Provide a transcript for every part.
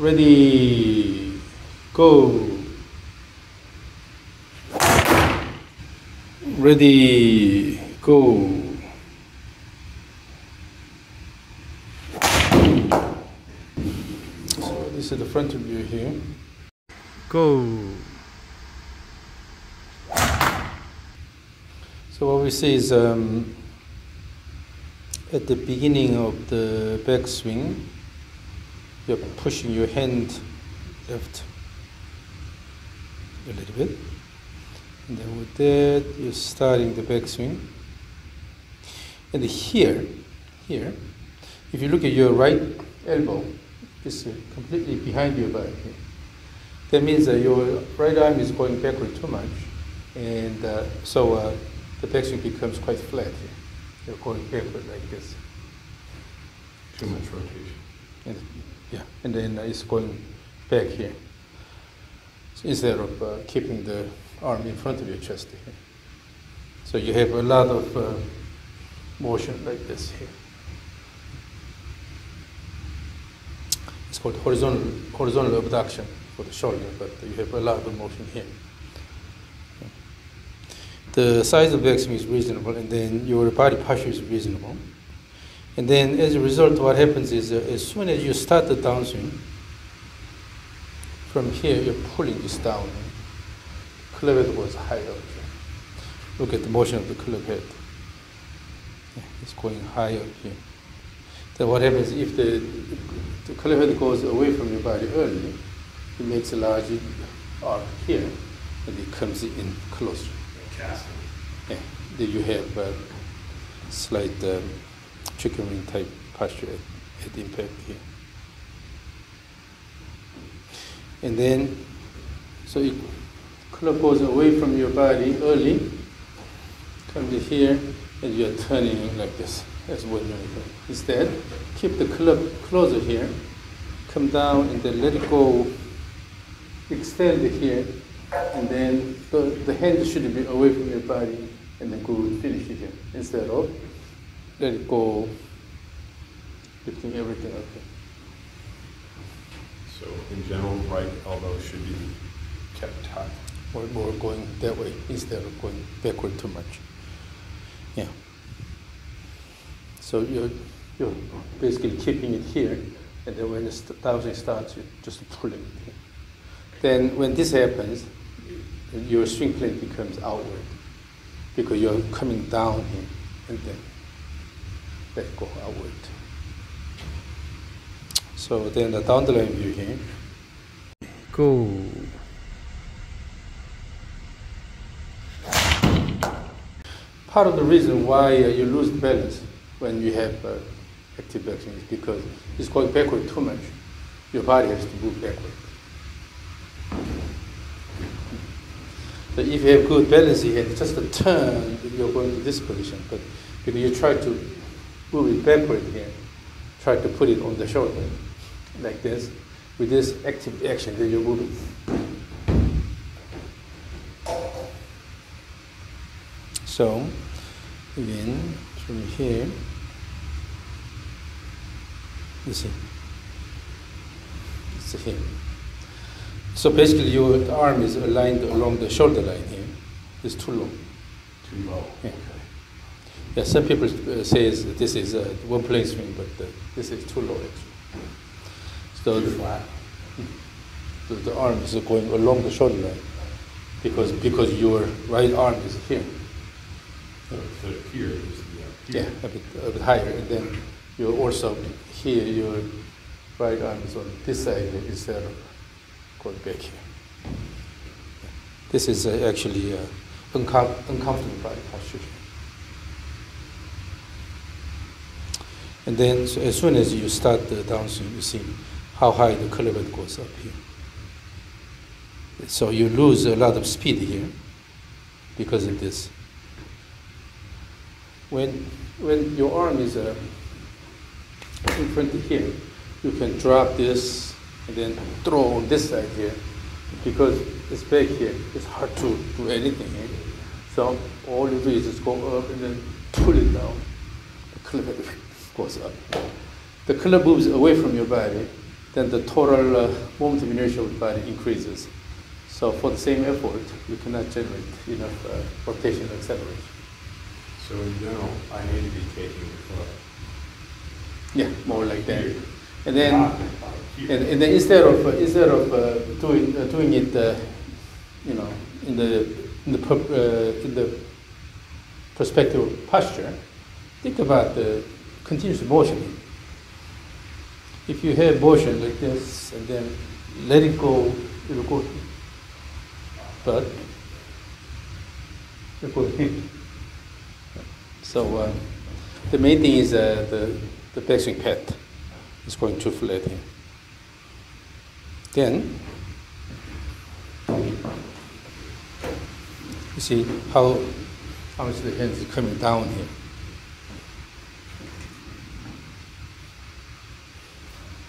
Ready, go. Ready, go. So this is the front view here. Go. So what we see is um, at the beginning of the backswing, you're pushing your hand left a little bit. And then with that, you're starting the backswing. And here, here, if you look at your right elbow, it's uh, completely behind your body here. That means that your right arm is going backward too much. And uh, so uh, the backswing becomes quite flat here. You're going backward like this. Too much rotation. And, yeah, and then it's going back here. So instead of uh, keeping the arm in front of your chest here. So you have a lot of uh, motion like this here. It's called horizontal, horizontal abduction for the shoulder, but you have a lot of motion here. The size of the backswing is reasonable, and then your body posture is reasonable. And then as a result, what happens is uh, as soon as you start the downswing, from here you're pulling this down. Club head goes higher. Look at the motion of the club head. Yeah, it's going higher here. Then what happens if the, the club head goes away from your body early, it makes a large arc here, and it comes in closer. Yeah, then you have uh, slight um, chicken wing type posture at, at impact here. And then, so it club goes away from your body early, comes here, and you're turning like this. That's what you're doing. Instead, keep the club closer here, come down and then let it go, extend it here, and then the, the hand should be away from your body, and then go finish it here. Instead of let it go, lifting everything up. So in general, right elbow should be kept high. or, or going that way instead of going backward too much. Yeah. So you're, you're basically keeping it here, and then when the st- downswing starts, you're just pull it. Then when this happens, your swing plane becomes outward because you're coming down here and then let go outward. So then the down the line view here. Go. Part of the reason why uh, you lose balance when you have uh, active backswing is because it's going backward too much. Your body has to move backward. So if you have good balance here, just a turn, you're going to this position. But if you try to move it backward here, try to put it on the shoulder like this, with this active action, then you're moving. So, again, from here, you see, it's here. So basically, your arm is aligned along the shoulder line here. It's too low. Too low. Yeah. Yeah, some people uh, say this is a one plane swing, but uh, this is too low actually. So the, the, the arm is going along the shoulder line because because your right arm is here. So so here is the, Yeah, here. a bit, a bit higher, and then you're also here. Your right arm is on this side instead of going back here. This is uh, actually uh, uncom- uncomfortable body posture. And then, so as soon as you start the downswing, you see how high the club head goes up here. So you lose a lot of speed here because of this. When, when your arm is uh, in front of here, you can drop this and then throw on this side here because it's back here. It's hard to do anything here. So all you do is just go up and then pull it down. The goes up. The color moves away from your body, then the total uh, moment of inertia of the body increases. So for the same effort, you cannot generate enough uh, rotational acceleration. So in general, I need to be taking the club. Yeah, more like that. Here. And then, and, and then instead of uh, instead of uh, doing uh, doing it, uh, you know, in the in the uh, in the perspective of posture, think about the continuous motion. If you have motion like this and then let it go, it will go. But it will here. So uh, the main thing is uh, the the backswing path is going too flat here. Then you see how how much the hand is coming down here.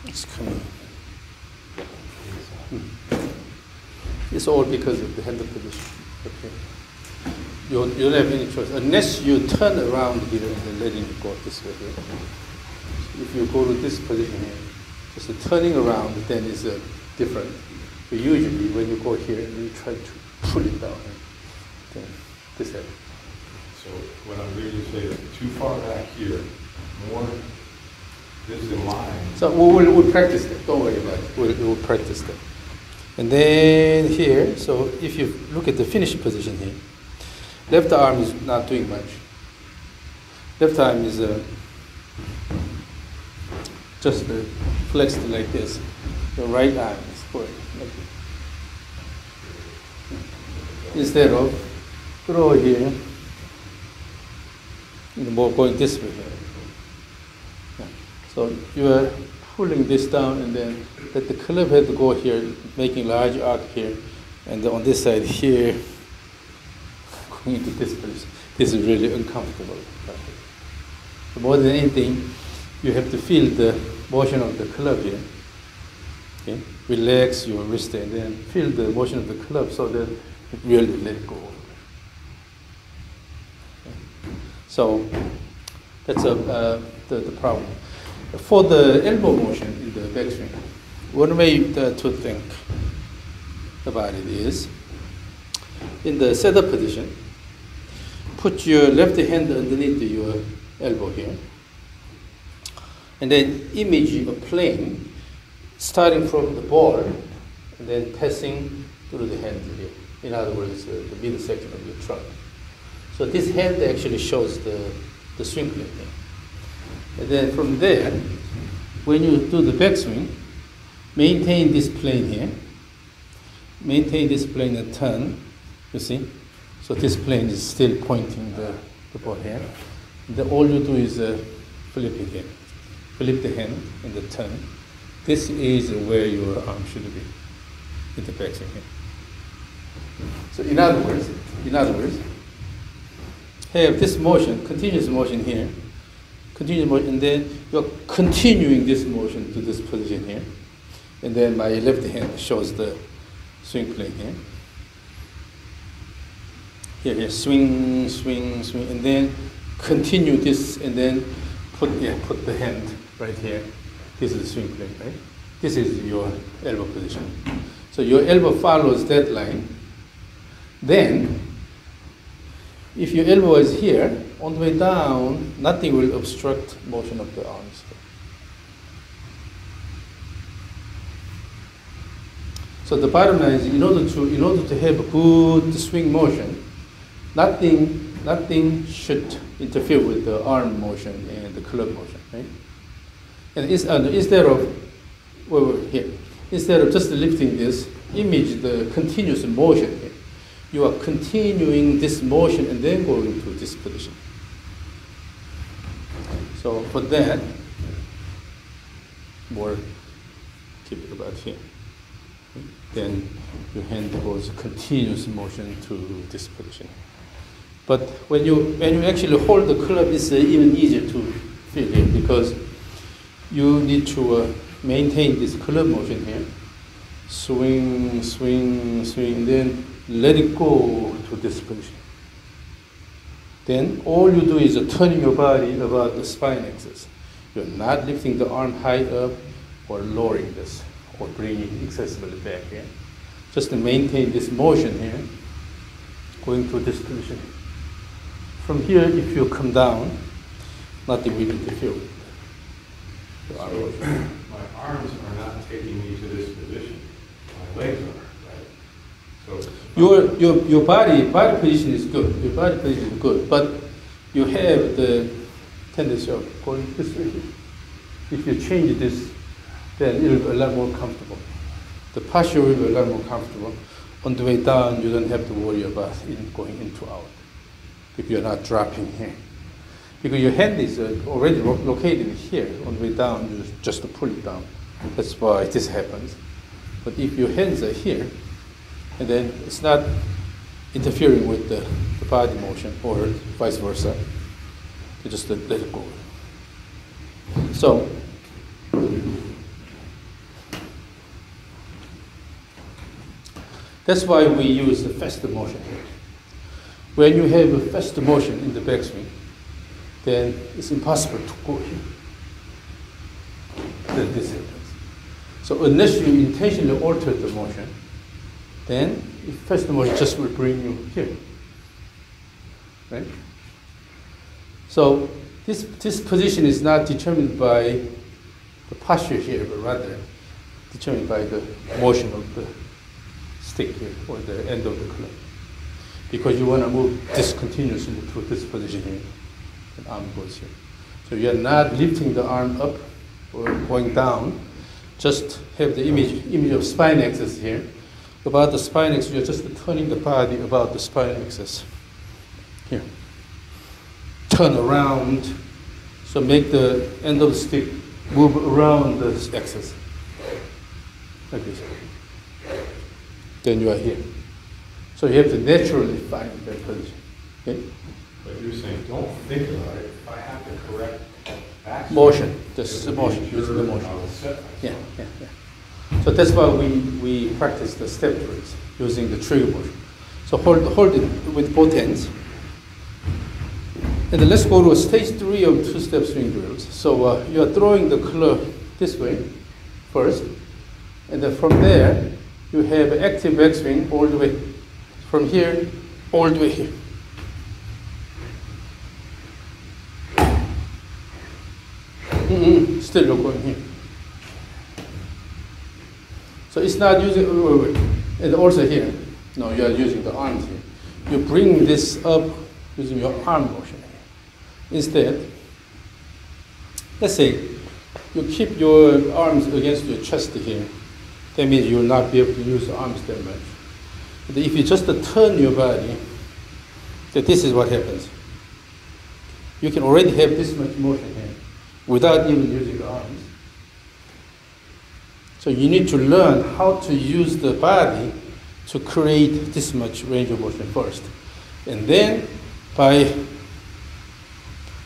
It's coming. Hmm. It's all because of the hand position. Okay. You, you don't have any choice unless you turn around here and letting it go this way here. If you go to this position here, just turning around, then is uh, different. But usually, when you go here, you try to pull it down. Then this way. So what I'm reading you say, too far back here, more, this is in line. So we will we'll practice that. Don't worry about it. We'll, we'll practice that. And then here, so if you look at the finished position here, left arm is not doing much. Left arm is uh, just uh, flexed like this. The right arm is going like this. Instead of throw here, more going this way here. Yeah. So you are pulling this down and then let the club head go here, making large arc here, and on this side here, going into this place. This is really uncomfortable. So more than anything, you have to feel the motion of the club here. Okay? Relax your wrist and then feel the motion of the club so that it really let go. Okay? So that's a, uh, the, the problem. For the elbow motion in the backswing, one way to think about it is in the setup position, put your left hand underneath your elbow here, and then image a plane starting from the ball and then passing through the hand here. In other words, uh, the middle section of your trunk. So this hand actually shows the, the swing plane here. And then from there, when you do the backswing, maintain this plane here, maintain this plane and turn, you see? So this plane is still pointing the, the ball here. Then all you do is uh, flip it here. Flip the hand and the turn. This is where your arm should be in the backswing here. So in other words, in other words, have this motion, continuous motion here, continuous motion, and then you're continuing this motion to this position here. And then my left hand shows the swing plane here. Here, here, swing, swing, swing, and then continue this, and then put, yeah, put the hand right here. This is the swing plane, right? This is your elbow position. So your elbow follows that line. Then, if your elbow is here, on the way down, nothing will obstruct motion of the arms. So the bottom line is, in order to in order to have a good swing motion, nothing nothing should interfere with the arm motion and the club motion, right? And instead of wait, here, instead of just lifting this, image the continuous motion here. You are continuing this motion and then going to this position. So for that, more keep it about here. Then your hand goes continuous motion to this position. But when you when you actually hold the club, it's uh, even easier to feel here because you need to uh, maintain this club motion here. Swing, swing, swing, then let it go to this position. Then all you do is turning your body about the spine axis. You're not lifting the arm high up or lowering this or bringing excessively back here. Just to maintain this motion here, going to this position. From here, if you come down, nothing will interfere with arm. My arms are not taking me to this position, my legs are, right? So. Your, your, your body, body position is good, your body position is good, but you have the tendency of going this way. If you change this, then it'll be a lot more comfortable. The posture will be a lot more comfortable. On the way down, you don't have to worry about going into out if you're not dropping here. Because your hand is uh, already located here. On the way down, you just, pull it down. That's why this happens. But if your hands are here, and then it's not interfering with the, the body motion or vice versa, you just let, let it go. So, that's why we use the faster motion. When you have a faster motion in the backswing, then it's impossible to go here. Then this happens. So unless you intentionally alter the motion, then first of all, it just will bring you here. Right? So this, this position is not determined by the posture here, but rather determined by the motion of the stick here or the end of the club. Because you want to move discontinuously to this position here, and arm goes here. So you are not lifting the arm up or going down, just have the image, image of spine axis here. About the spine axis, you're just turning the body about the spine axis. Here. Turn around, so make the end of the stick move around the axis. Like this. Then you are here. So you have to naturally find that position. Okay? But you're saying, don't think about it, if I have to correct. Motion, just the motion, using the motion. I will set myself. Yeah, yeah, yeah. So that's why we, we practice the step drills using the trigger motion. So hold, hold it with both hands. And then let's go to stage three of two-step swing drills. So uh, you are throwing the club this way first, and then from there you have active backswing all the way from here all the way here. Mm-mm, still you're going here. So it's not using, wait, wait, wait. and also here, no, you are using the arms here. You bring this up using your arm motion. Instead, let's say you keep your arms against your chest here. That means you will not be able to use the arms that much. But if you just turn your body, that this is what happens. You can already have this much motion here without even using the arms. So you need to learn how to use the body to create this much range of motion first. And then by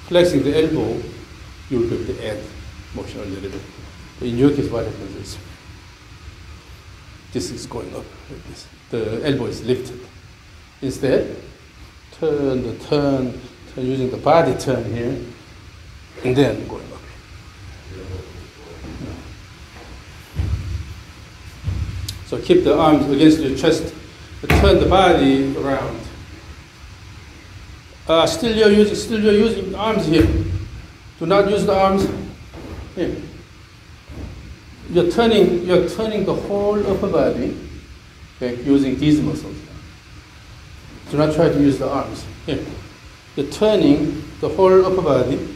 flexing the elbow, you'll be able to add motion a little bit. But in your case, what happens is this is going up like this. The elbow is lifted. Instead, turn the turn, turn using the body turn here, and then going up. So keep the arms against your chest, turn the body around. Uh, still you're using, still you're using the arms here. Do not use the arms here. You're turning, you're turning the whole upper body, okay, using these muscles. Do not try to use the arms here. You're turning the whole upper body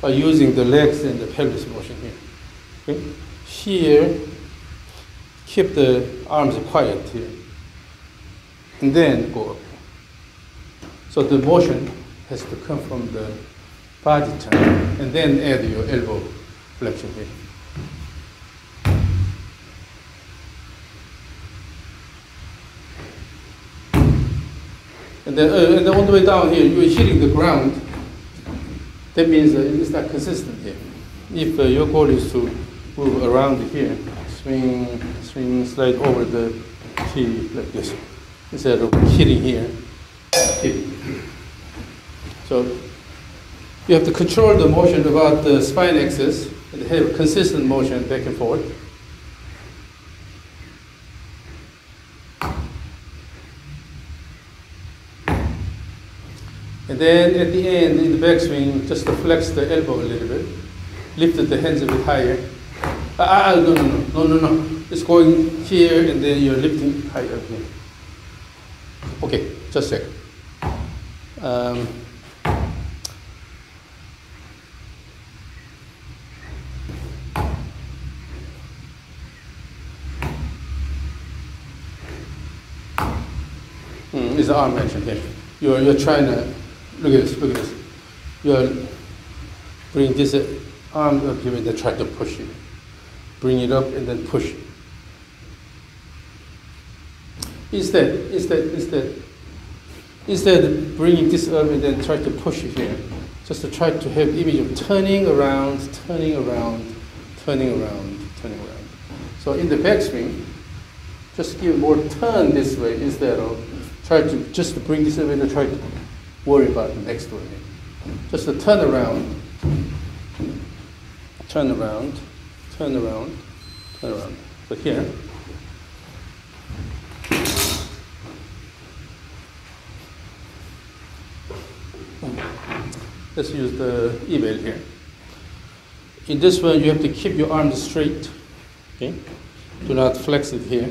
by using the legs and the pelvis motion here. Okay? Here, keep the arms quiet here, and then go up. So the motion has to come from the body turn, and then add your elbow flexion here. And then, uh, and then on the way down here, you're hitting the ground. That means uh, it's not consistent here. If uh, your goal is to move around here, swing, swing, slide over the tee like this, instead of hitting here, hitting. So you have to control the motion about the spine axis and have consistent motion back and forth. And then at the end, in the backswing, just to flex the elbow a little bit, lift the hands a bit higher. Ah, ah, no, no, no, no, no, no. It's going here and then you're lifting higher here. Okay, just a second. Um, Hmm, is the arm action here. You're, you're trying to, look at this, look at this. You're bring this uh, arm up here and then try to push it. Bring it up and then push it. Instead, instead, instead, instead of bringing this up and then try to push it here, just to try to have the image of turning around, turning around, turning around, turning around. So in the backswing, just give more turn this way instead of try to just to bring this up and try to worry about the next one. Just to turn around, turn around, turn around, turn around. So here. Let's use the E-bell here. In this one, you have to keep your arms straight. Okay? Do not flex it here.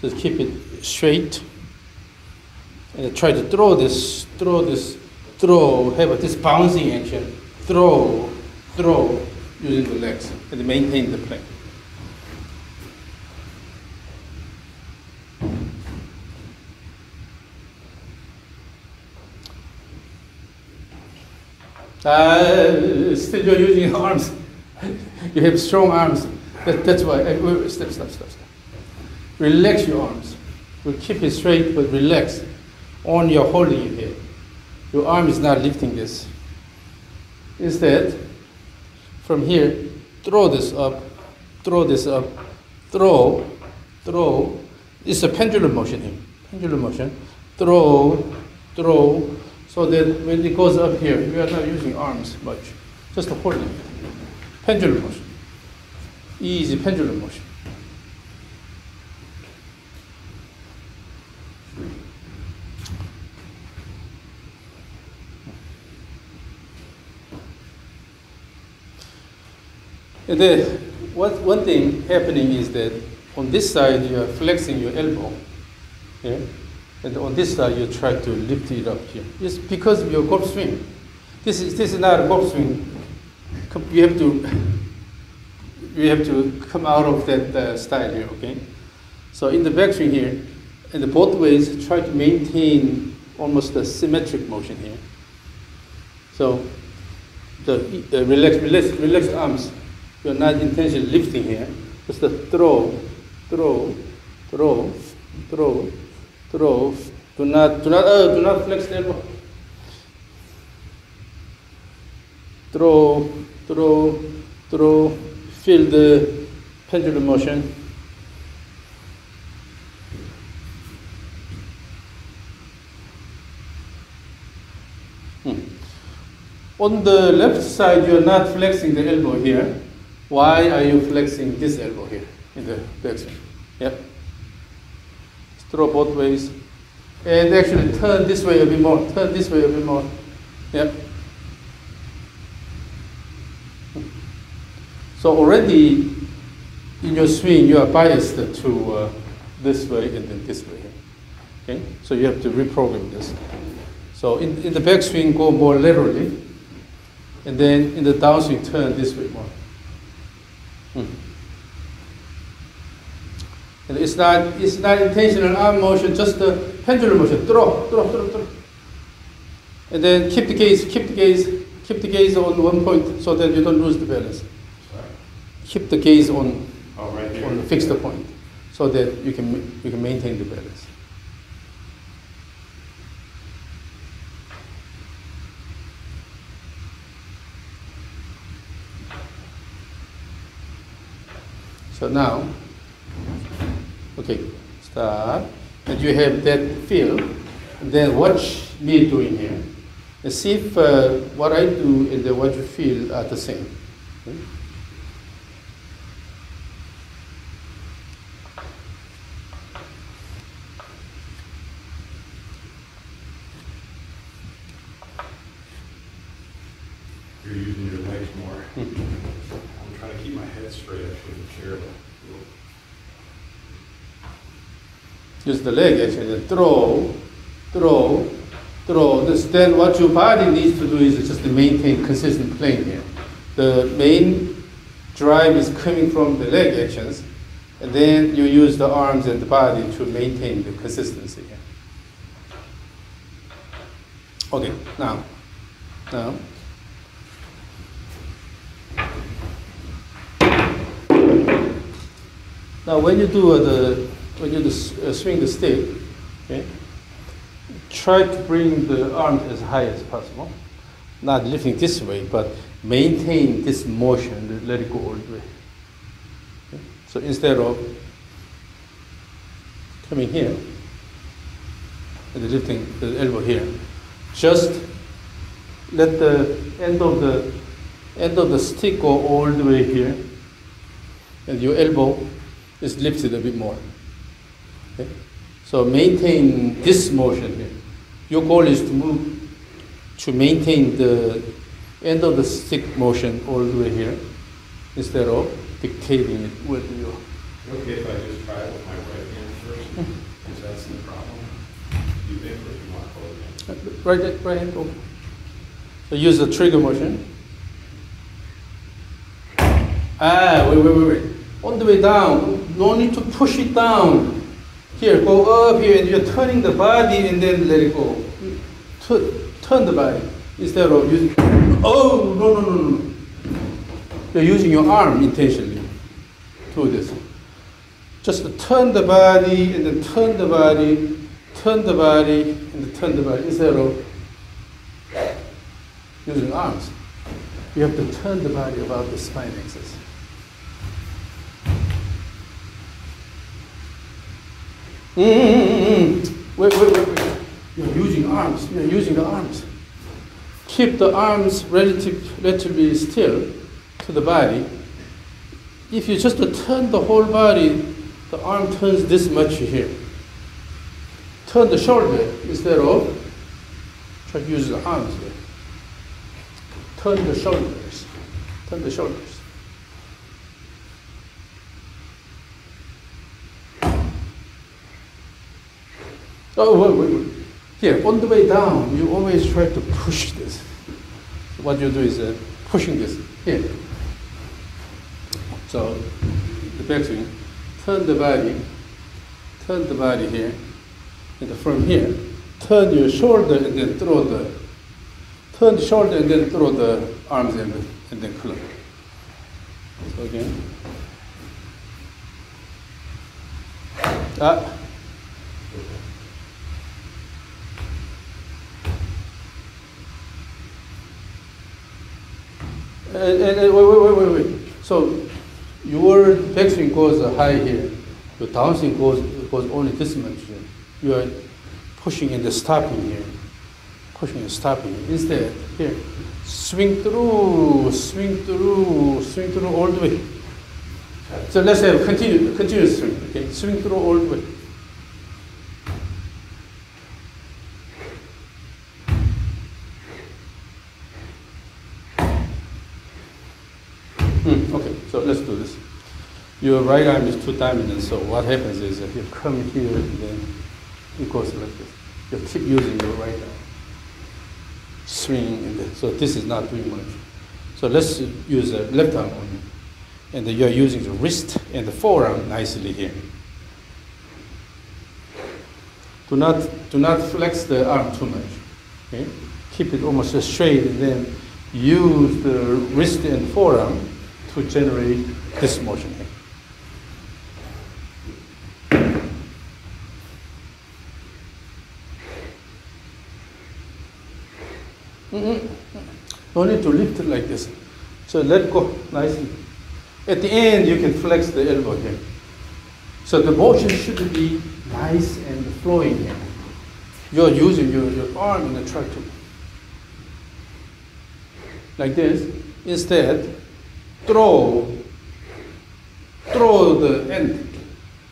Just keep it straight. And try to throw this, throw this, throw, have this bouncing action. Throw, throw, using the legs, and maintain the plane. Uh, still you're using arms. you have strong arms. That, that's why. Uh, step, step, step. Relax your arms. We keep it straight, but relax. On your holding it here. Your arm is not lifting this. Instead, from here, throw this up, throw this up, throw, throw. It's a pendulum motion here. Pendulum motion. Throw, throw, so that when it goes up here, we are not using arms much, just holding it. Pendulum motion. Easy pendulum motion. And then what, one thing happening is that on this side you are flexing your elbow. Yeah? And on this side, you try to lift it up here. It's because of your golf swing. This is, this is not a golf swing. You have to, you have to come out of that uh, style here, okay? So in the backswing here, in the both ways, try to maintain almost a symmetric motion here. So the uh, relaxed, relaxed, relaxed arms, you're not intentionally lifting here. Just throw, throw, throw, throw, throw. Do not, do not, uh, do not flex the elbow. Throw, throw, throw. Feel the pendulum motion. Hmm. On the left side, you are not flexing the elbow here. Why are you flexing this elbow here in the backswing? Yep throw both ways. And actually turn this way a bit more, turn this way a bit more. Yep. So already in your swing, you are biased to uh, this way and then this way. Okay? So you have to reprogram this. So in, in the backswing, go more laterally. And then in the downswing, turn this way more. Hmm. And it's not, it's not intentional arm motion, just the pendulum motion. Throw, throw, throw, throw. And then keep the gaze, keep the gaze, keep the gaze on one point so that you don't lose the balance. Sorry. Keep the gaze on, Oh, right on the fixed point so that you can, you can maintain the balance. So now, Okay, start. And you have that feel. Then watch me doing here. And see if uh, what I do and then what you feel are the same. Okay. You're using your legs more. Hmm. I'm trying to keep my head straight up in the chair, leg action and throw, throw, throw. This, then what your body needs to do is just to maintain consistent plane here. The main drive is coming from the leg actions, and then you use the arms and the body to maintain the consistency here. Okay, now, now. Now, when you do uh, the when you uh, swing the stick, okay, try to bring the arm as high as possible. Not lifting this way, but maintain this motion. Let it go all the way. Okay? So instead of coming here and lifting the elbow here, just let the end of the end of the stick go all the way here, and your elbow is lifted a bit more. Okay? So maintain this motion here. Your goal is to move, to maintain the end of the stick motion all the way here, instead of dictating it with your. Okay, if I just try it with my right hand first, because that's the problem. You think, or you want both? Right, right hand over. So use the trigger motion. Ah, wait, wait, wait, wait. On the way down, no need to push it down. Here, go up here, and you're turning the body, and then let it go. Tu- turn the body instead of using. Oh no no no no! You're using your arm intentionally to this. Just turn the body and then turn the body, turn the body and then turn the body instead of using arms. You have to turn the body about the spine axis. Mm-mm-mm. Wait, wait, wait, wait. You're using arms. You're using the arms. Keep the arms relative, relatively still to the body. If you just turn the whole body, the arm turns this much here. Turn the shoulder instead of try to use the arms here. Turn the shoulders. Turn the shoulders. Oh, wait, wait, wait. Here, on the way down, you always try to push this. What you do is uh, pushing this here. So, the backswing, turn the body, turn the body here, and from here, turn your shoulder and then throw the, turn the shoulder and then throw the arms in, and then club. So again. Ah. And, and, and wait, wait, wait, wait, wait. So your backswing goes high here. Your downswing goes goes only this much. You are pushing and stopping here. Pushing and stopping. Instead, here, swing through, swing through, swing through all the way. So let's have continue, continuous swing. Okay, swing through all the way. Hmm, okay, so let's do this. Your right arm is too dominant, so what happens is if you come here then it goes like this. You keep using your right arm. Swing, so this is not doing much. So let's use the left arm only. And you're using the wrist and the forearm nicely here. Do not, do not flex the arm too much. Okay? Keep it almost straight and then use the wrist and forearm to generate this motion here. Mhm. No need to lift it like this. So let go nicely. At the end, you can flex the elbow here. So the motion should be nice and flowing here. You're using your, your arm and try to, like this. Instead, throw, throw the end.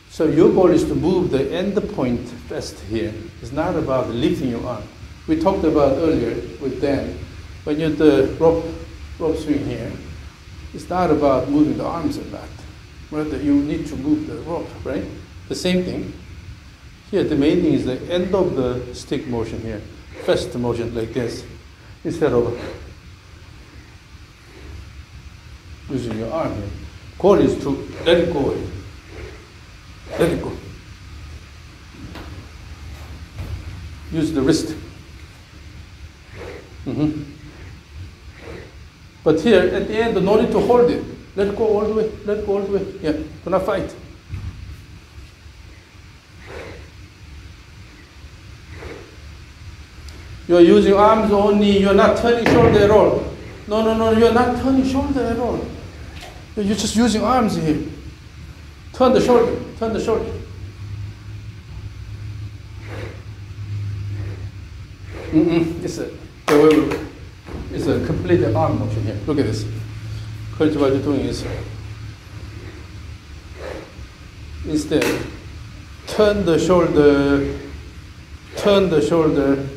So your goal is to move the end point first here. It's not about lifting your arm. We talked about earlier with Dan, when you do the rope, rope swing here, it's not about moving the arms a lot. Rather, you need to move the rope, right? The same thing. Here, the main thing is the end of the stick motion here, fast motion like this, instead of using your arm here. Goal is to let it go. Let it go. Use the wrist. hmm But here, at the end, no need to hold it. Let it go all the way. Let it go all the way. Yeah, do not fight. You are using arms only. You are not turning shoulder at all. No, no, no. You are not turning shoulder at all. You're just using arms here. Turn the shoulder. Turn the shoulder. Mm-mm. Wait, wait, wait. It's a complete arm motion here. Look at this. What you're doing is instead turn the shoulder, turn the shoulder,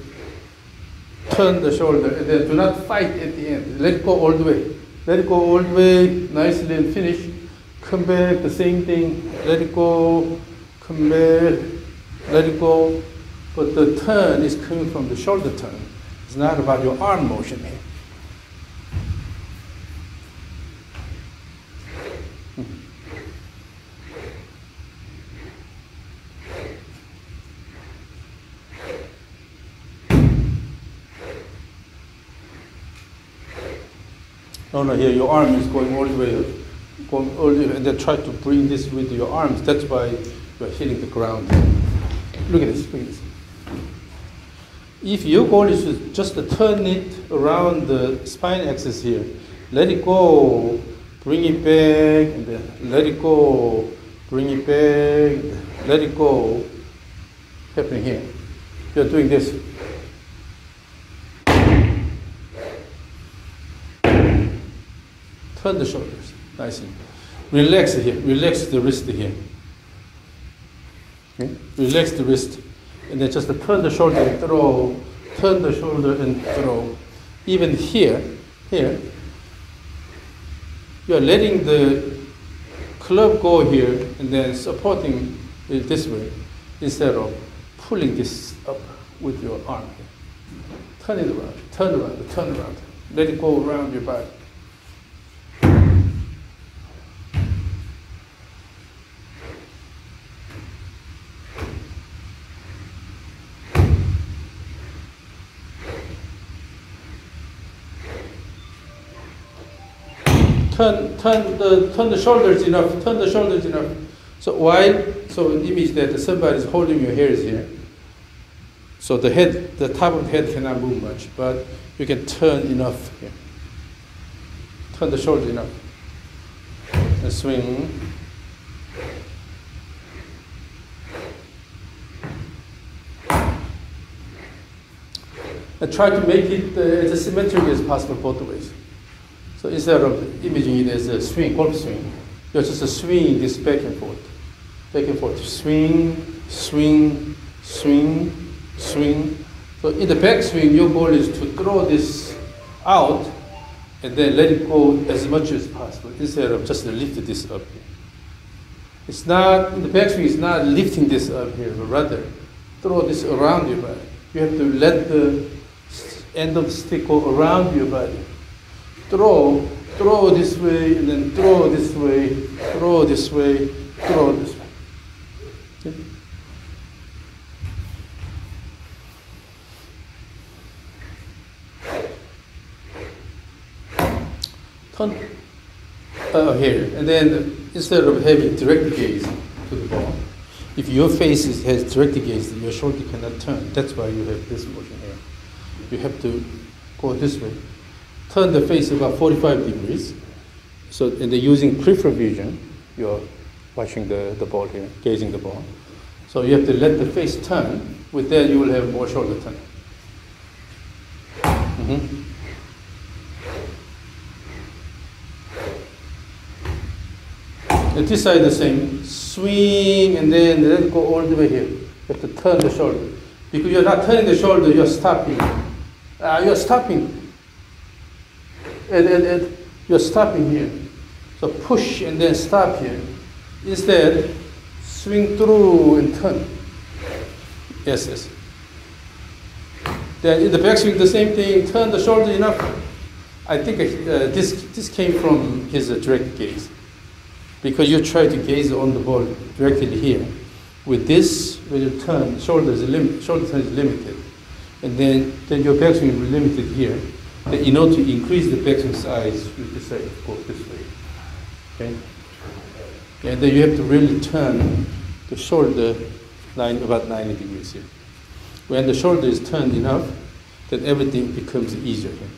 turn the shoulder, and then do not fight at the end. Let it go all the way. Let it go all the way nicely and finish. Come back, the same thing. Let it go, come back, let it go. But the turn is coming from the shoulder turn. It's not about your arm motion here. Oh, no, no, here your arm is going all the way, going all the way, and then try to bring this with your arms. That's why you're hitting the ground. Look at this, look at this. If your goal is to just turn it around the spine axis here, let it go, bring it back, and then let it go, bring it back, let it go. Happening here. You're doing this. Turn the shoulders nicely. Relax here. Relax the wrist here. Okay? Relax the wrist. And then just turn the shoulder and throw. Turn the shoulder and throw. Even here, here, you are letting the club go here and then supporting it this way instead of pulling this up with your arm. Turn it around, turn around, turn around. Let it go around your body. Turn, turn, the, turn the shoulders enough, turn the shoulders enough. So while, so an image that somebody is holding your hairs here. So the head, the top of the head cannot move much, but you can turn enough here. Turn the shoulder enough. And swing. And try to make it uh, as symmetric as possible both ways. So instead of imaging it as a swing, golf swing, you're just swinging this back and forth, back and forth, swing, swing, swing, swing. So in the back swing, your goal is to throw this out and then let it go as much as possible instead of just lifting this up here. It's not, the back swing, it's not lifting this up here, but rather throw this around your body. You have to let the end of the stick go around your body throw, throw this way, and then throw this way, throw this way, throw this way. Turn uh, here, and then instead of having direct gaze to the ball, if your face is, has direct gaze, your shoulder cannot turn. That's why you have this motion here. You have to go this way turn the face about 45 degrees. So, and then using peripheral vision, you're watching the, the ball here, gazing the ball. So you have to let the face turn. With that, you will have more shoulder turn. Mm-hmm. And this side the same. Swing and then let go all the way here. You have to turn the shoulder. Because you're not turning the shoulder, you're stopping. Uh, you're stopping and, and, and you're stopping here. So push and then stop here. Instead, swing through and turn. Yes, yes. Then in the backswing, the same thing, turn the shoulder enough. I think uh, this, this came from his uh, direct gaze. Because you try to gaze on the ball directly here. With this, when you turn, shoulder is lim- shoulder turn is limited. And then, then your backswing is limited here. In order to increase the backswing size, you decide to go this way. Okay? And then you have to really turn the shoulder nine, about 90 degrees here. When the shoulder is turned enough, then everything becomes easier here.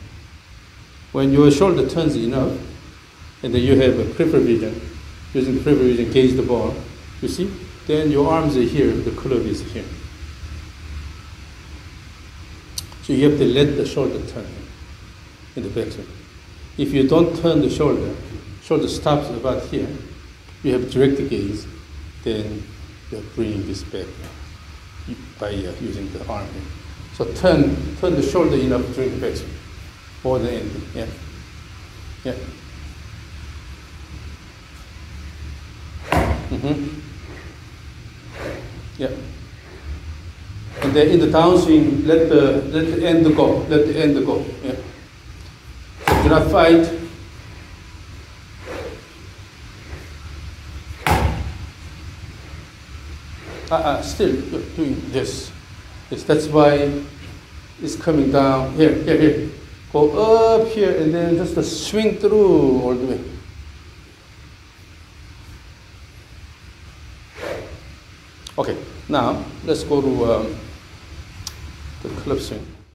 When your shoulder turns enough, and then you have a peripheral vision, using the peripheral vision, gauge the ball, you see? Then your arms are here, the club is here. So you have to let the shoulder turn in the backswing. If you don't turn the shoulder, shoulder stops about here, you have direct gaze, then you're bringing this back by uh, using the arm. So turn, turn the shoulder enough during the backswing, more than anything, yeah. Yeah. Mm-hmm. Yeah. And then in the downswing, let the let the end go. Let the end go. Yeah. Fight. Uh, uh, still doing this. Yes, that's why it's coming down here, here, here. Go up here and then just swing through all the way. Okay, now let's go to um, the club swing.